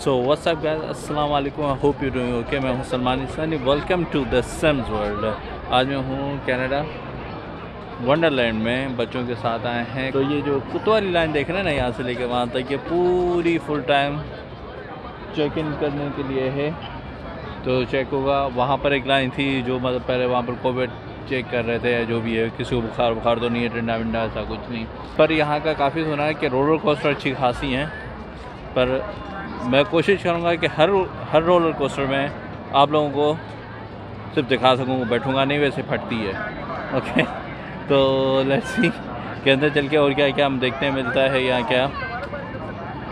सो what's up guys अस्सलाम I hope you doing okay मैं हूँ Salman Isani welcome to the Sims world आज मैं हूँ कनाडा वंडरलैंड में बच्चों के साथ आए हैं। तो ये जो कुतवाली लाइन देख रहे हैं ना यहाँ से लेकर वहाँ तक, ये पूरी फुल टाइम चेक इन करने के लिए है। तो चेक होगा। वहाँ पर एक लाइन थी जो मतलब पहले वहाँ पर कोविड चेक कर रहे थे जो भी है, किसी को बुखार बुखार तो नहीं है ठंडा विंडा ऐसा कुछ नहीं। पर यहाँ का काफ़ी सुना है कि रोलर कोस्टर अच्छी खासी हैं। पर मैं कोशिश करूँगा कि हर हर रोलर कोस्टर में आप लोगों को सिर्फ़ दिखा सकूँ बैठूँगा नहीं, वैसे फटती है ओके तो लेट्स सी के अंदर चल के और क्या क्या हम देखते हैं, मिलता है यहाँ क्या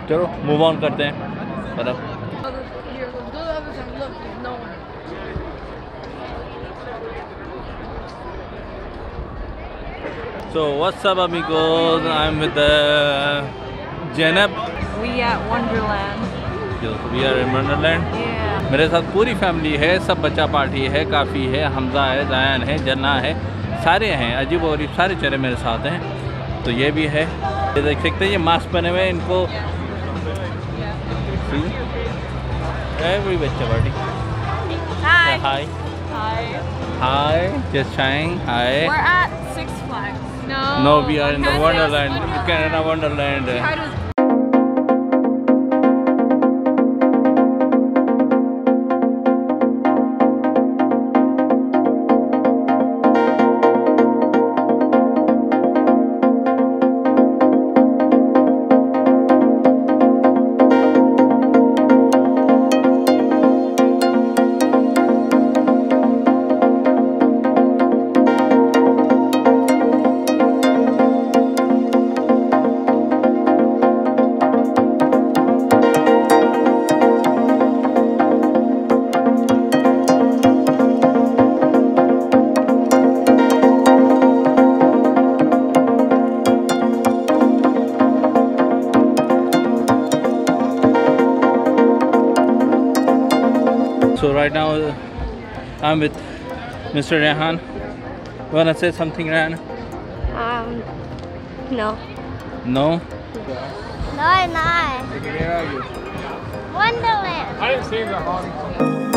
चलो मूव ऑन करते हैं no. So, what's up, amigos? I'm with the Janab. We at Wonderland. We are in Wonderland. Yeah. मेरे साथ पूरी फैमिली है सब बच्चा पार्टी है काफ़ी है हमज़ा है जायन है जन्ना है सारे हैं अजीब और अजीब सारे चेहरे मेरे साथ हैं तो ये भी है ये देख सकते हैं ये मास्क पहने हुए इनको एवरी बच्चा party Hi. Hi Hi. Hi just shying hi We're at Six Flags. No. No we are in the Canada's Wonderland Wonderland. I'm with Mr. Rehan. Wanna say something, Rehan? Um, no. No? No, not. Wonderland. I didn't see that long.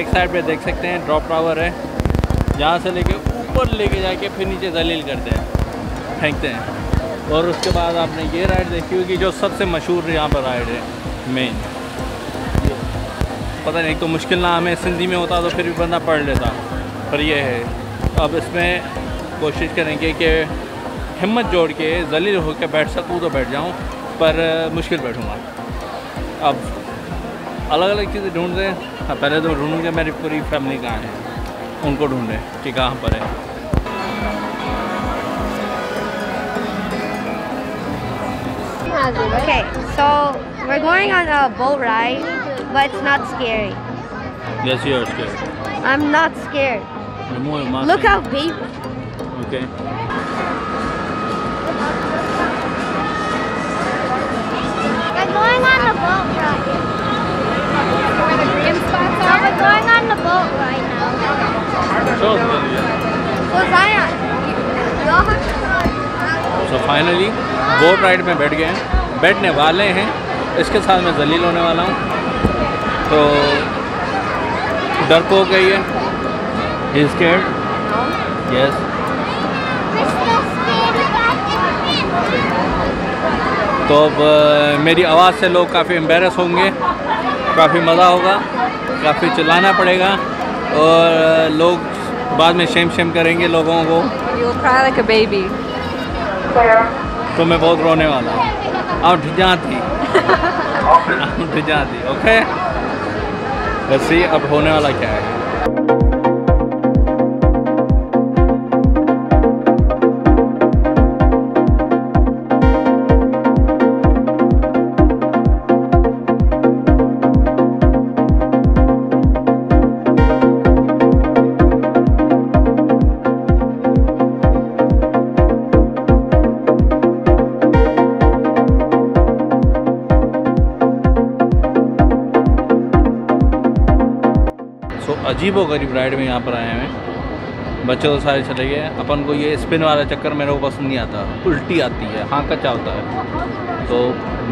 Back side पे देख सकते हैं drop tower है। जहाँ से लेके ऊपर लेके जाके फिर नीचे जलील करते हैं, फेंकते हैं। और उसके बाद आपने ये राइड देखी होगी, जो सबसे मशहूर यहाँ पर राइड है मेन पता नहीं तो मुश्किल नाम है सिंधी में होता तो फिर भी बंदा पढ़ लेता। पर यह है, अब इसमें कोशिश करेंगे कि हिम्मत जोड़ के जलील होकर बैठ सकूँ तो बैठ जाऊँ, पर मुश्किल बैठूँगा। अब अलग अलग चीज़ें ढूंढ रहे हैं। हाँ पहले तो ढूंढूँगे मेरी पूरी फैमिली कहाँ है उनको ढूंढें कि कहाँ पर है Okay, so we're going on a boat ride, but it's not scary. Yes, you are scared. I'm not scared. Look how big. Okay. We're going on a boat ride. So we're going on the boat right now. Show us, Lily. So Zion, you- you'll have to So finally boat ride में बैठ गए हैं। बैठने वाले हैं। इसके साथ मैं जलील होने वाला हूँ। तो डर को गई है। ही स्केर्ड यस तो अब मेरी आवाज़ से लोग काफ़ी एम्बेरस होंगे। काफ़ी मज़ा होगा। काफ़ी चिल्लाना पड़ेगा। और लोग बाद में शेम शेम करेंगे लोगों को। You'll cry like a baby. तो मैं बहुत रोने वाला हूँ। अब ढिजा थी अब ढिजा थी ओके वैसे अब होने वाला क्या है? अजीब गरीब राइड में यहाँ पर आए हैं बच्चे तो सारे चले गए। अपन को ये स्पिन वाला चक्कर मेरे को पसंद नहीं आता। उल्टी आती है हाँ कच्चा होता है। तो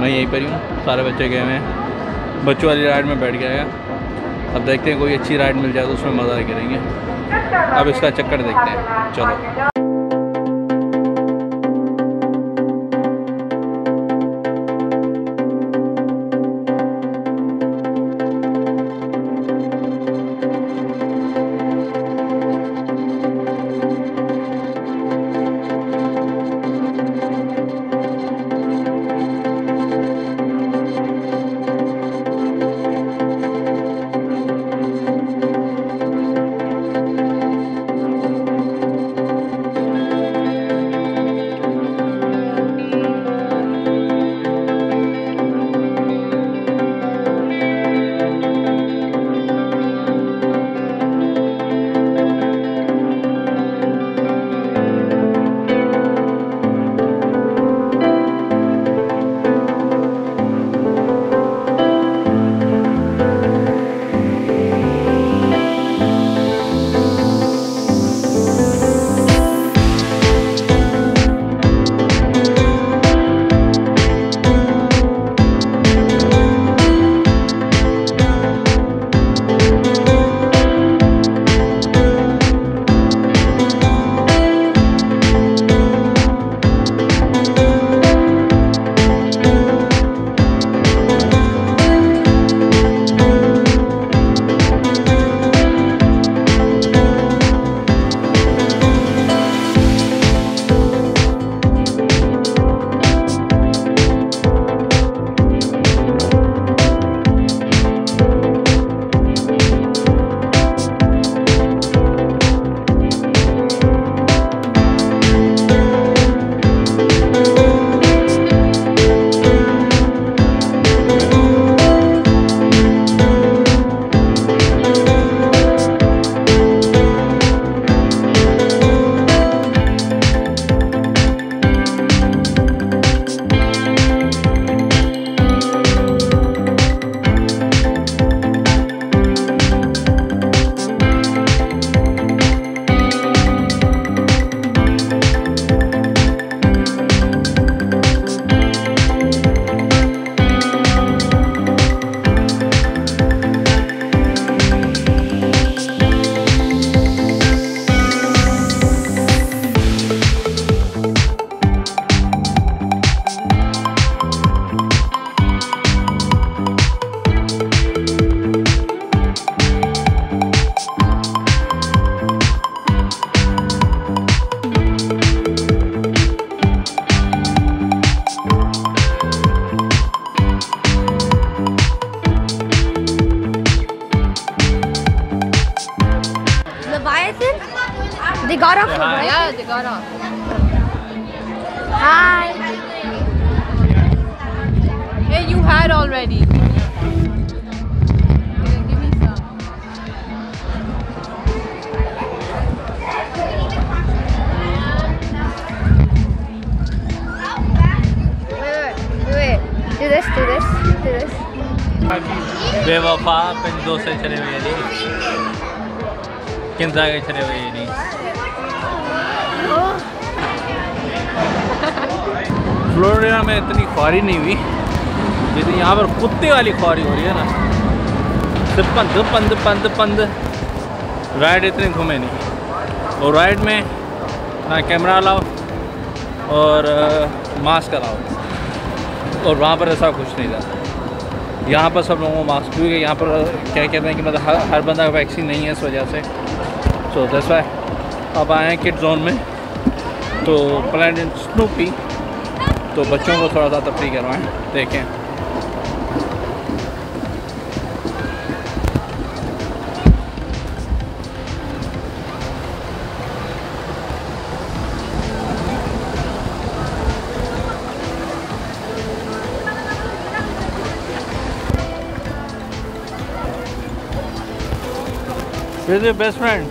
मैं यहीं पर ही हूँ, सारे बच्चे गए हुए हैं। बच्चों वाली राइड में बैठ गया है। अब देखते हैं कोई अच्छी राइड मिल जाए तो उसमें मज़ा करेंगे। अब इसका चक्कर देखते हैं। चलो। off. Hi. Hey, you had already. Here, give me some. Wait, wait, wait, wait. Do this, do this, do this. बेवफा पंहिंजे दोस्त खे छॾे वई हली किंसा खे छॾे वई फ्लोरिडा में इतनी ख्वारी नहीं हुई जितनी यहाँ पर कुत्ते वाली ख्वारी हो रही है ना। पंद पंद पंद पंद। राइड इतने घूमे नहीं। और राइड में ना कैमरा लाओ और मास्क लाओ और वहाँ पर ऐसा कुछ नहीं था। यहाँ पर सब लोगों को मास्क क्योंकि यहाँ पर क्या कहते हैं कि मतलब हर हर बंदा का वैक्सीन नहीं है इस वजह से। सो दस अब आए हैं किड जोन में। तो प्लान स्नूपी तो बच्चों को थोड़ा सा तफरी करवाएँ देखें Where's your best friend?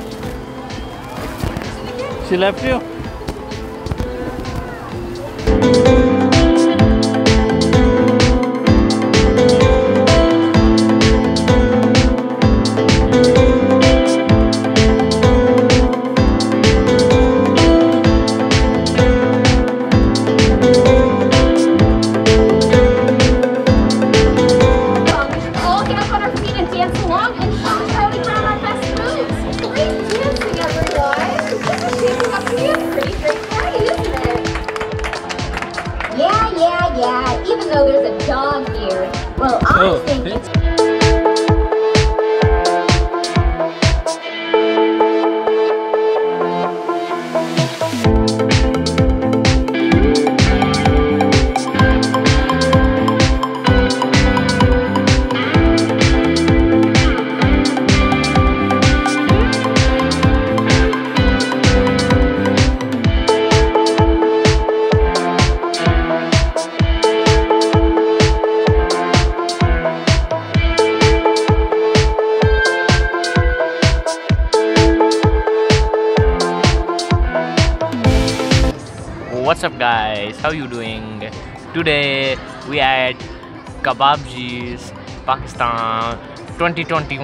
She left you? How you doing? Today we at Kebabji's Pakistan 2021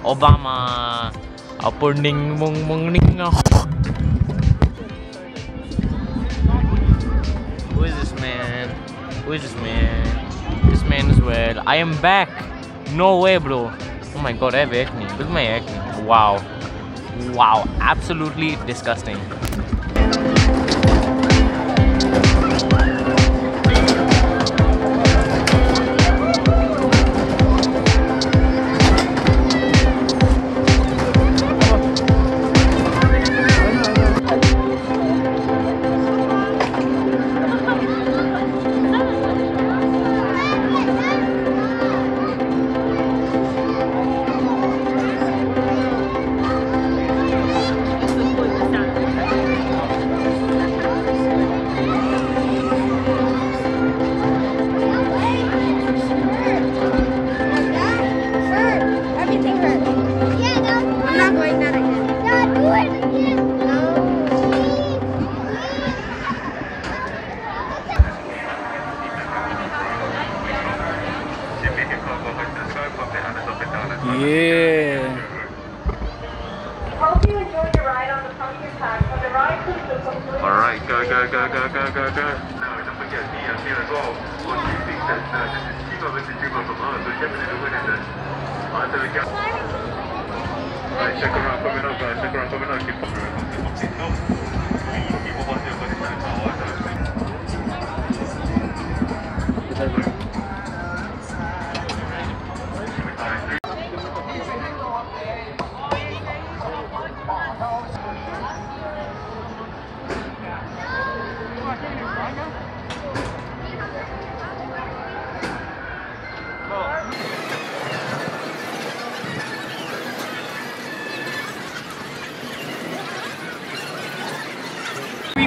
Obama uh, mung ning Who is this man? Who is this man? This man as well. I am back. No way bro. Oh my god, I have acne. Look at my acne. Wow. Wow. Absolutely disgusting. Go, go, go, go, go, go, go. Now, don't forget, me and me as well. What do you think that uh, this is cheaper than the cheaper from us? So definitely win right, so we go. All right, check around coming up, guys. Check around coming up. Keep Keep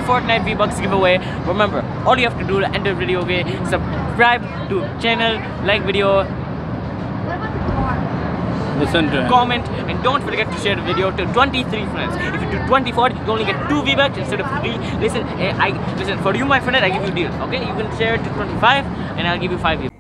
Fortnite V-Bucks giveaway. Remember, all you have to do to enter the video, okay, subscribe to channel, like video, listen to him. comment, and don't forget to share the video to 23 friends. If you do 24, you only get two V-Bucks instead of three. Listen, eh, I listen for you, my friend. I give you a deal. Okay, you can share it to 25, and I'll give you five V.